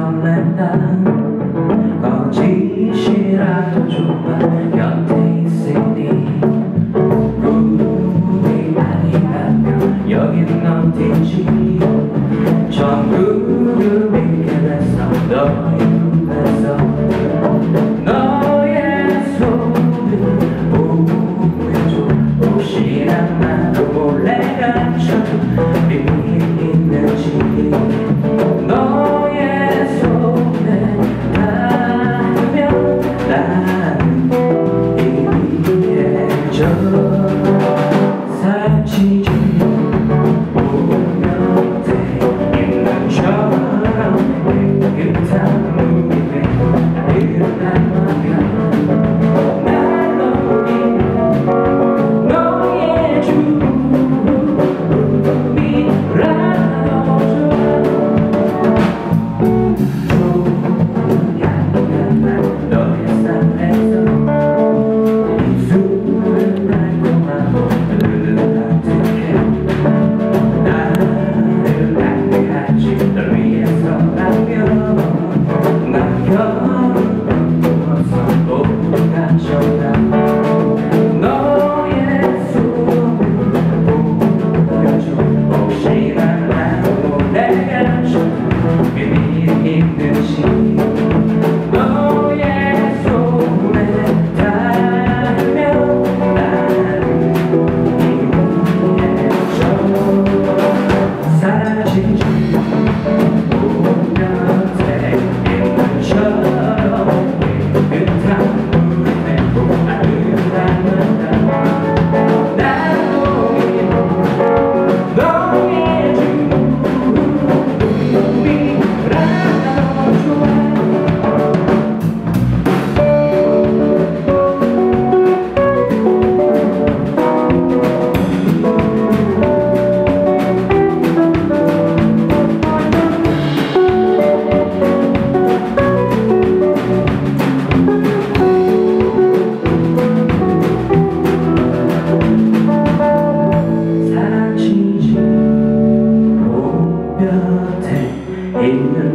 설렌다. 거짓이라도 좋아 곁에 있으니 우리 많이 가면 여긴 어디지? 전구름이 그래서 너의 Yeah.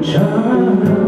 Shine.